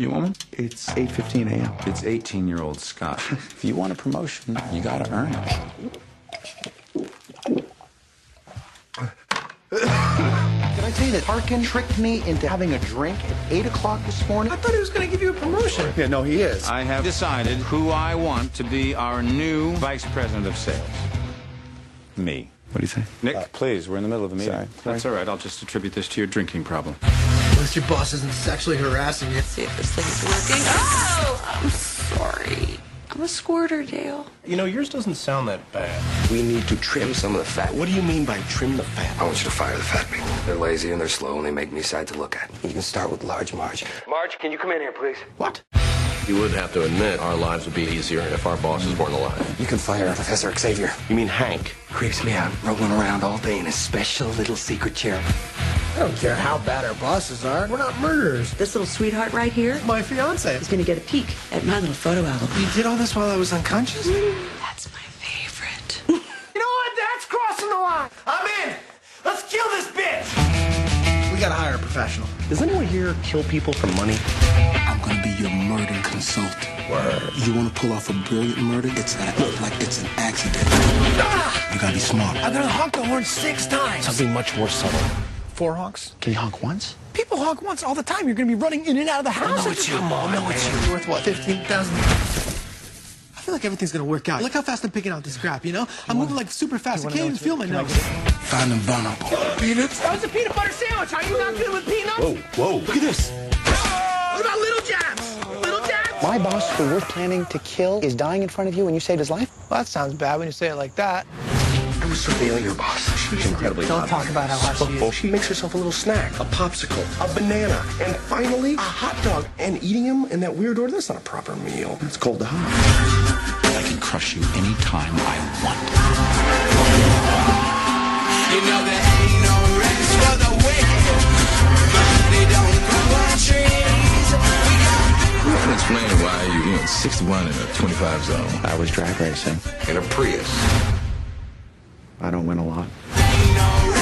You want one? It's 8.15 a.m. It's 18 year old Scott. if you want a promotion, you gotta earn it. Did I tell you that Harken tricked me into having a drink at 8 o'clock this morning? I thought he was going to give you a promotion. Yeah, no, he is. I have decided who I want to be our new vice president of sales. Me. What do you say? Nick, please, we're in the middle of a meeting. sorry. That's all right. I'll just attribute this to your drinking problem. At least your boss isn't sexually harassing you. Let's see if this thing's working. Oh, I'm sorry. I'm a squirter, Dale. You know, yours doesn't sound that bad. We need to trim some of the fat. What do you mean by trim the fat? I want you to fire the fat people. They're lazy and they're slow and they make me sad to look at. You can start with large Marge. Marge, can you come in here, please? What? You would have to admit our lives would be easier if our bosses weren't alive. You can fire Professor Xavier. You mean Hank? Creeps me out, rolling around all day in his special little secret chair. I don't care how bad our bosses are. We're not murderers. This little sweetheart right here My fiance. is going to get a peek at my little photo album. You did all this while I was unconscious? Mm, that's my favorite. You know what? That's crossing the line. I'm in. Let's kill this bitch. We gotta hire a professional. Does anyone here kill people for money? I'm gonna be your murder consultant. Word. You wanna pull off a brilliant murder? It's act like it's an accident. Ah! You gotta be smart. I'm gonna honk the horn six times. Something much more subtle. Four honks. Can you honk once? People honk once all the time. You're gonna be running in and out of the house. know it's you. Come on, No, it's man. you. Worth what? Fifteen thousand. I feel like everything's gonna work out. Look how fast I'm picking out this crap. You know, I'm moving like super fast. I can't even feel my nose. Find them vulnerable. Peanuts. That was a peanut butter sandwich. Are you not good with peanuts? Whoa, whoa. Look at this. What about little jabs? Little jabs. My boss, who we're planning to kill, is dying in front of you and you saved his life? Well, that sounds bad when you say it like that. I was surveilling your boss. She's incredibly Don't hot. talk about how hot she is. She makes herself a little snack, a popsicle, a banana, and finally a hot dog. And eating them in that weird order, that's not a proper meal. It's cold to hot. I can crush you anytime I want. You know there ain't no rest for the wicked. Money don't grow on trees. We got You can explain why you went 61 in a 25 zone. I was drag racing. In a Prius. I don't win a lot.